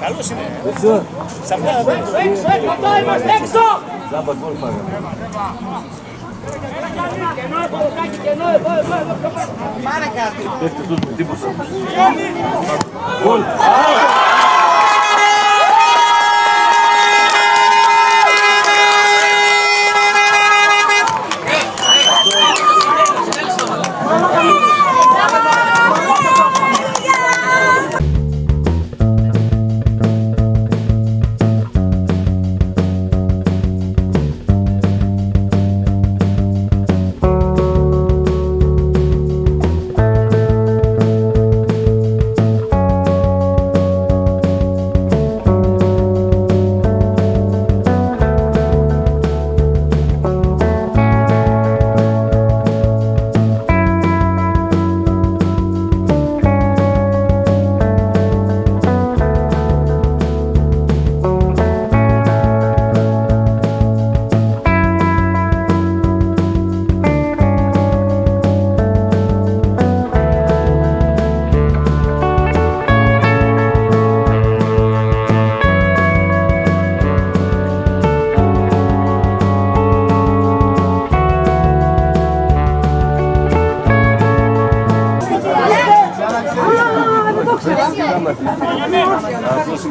Καλός είναι. Σε αυτά είμαστε έξω. Πάρε κάτι. Έφτασε το τίποτα. Γκολ. Δεν εγώ να κληθεί. Να δώσει